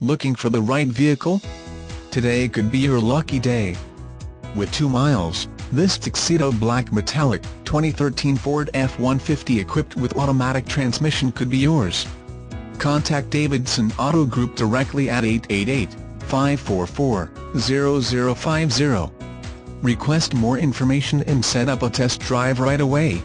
Looking for the right vehicle? Today could be your lucky day. With 2 miles, this Tuxedo Black Metallic, 2013 Ford F-150 equipped with automatic transmission could be yours. Contact Davidson Auto Group directly at 888-544-0050. Request more information and set up a test drive right away.